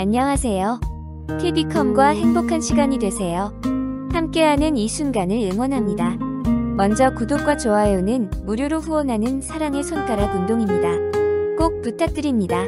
안녕하세요. TV컴과 행복한 시간이 되세요. 함께하는 이 순간을 응원합니다. 먼저 구독과 좋아요는 무료로 후원하는 사랑의 손가락 운동입니다. 꼭 부탁드립니다.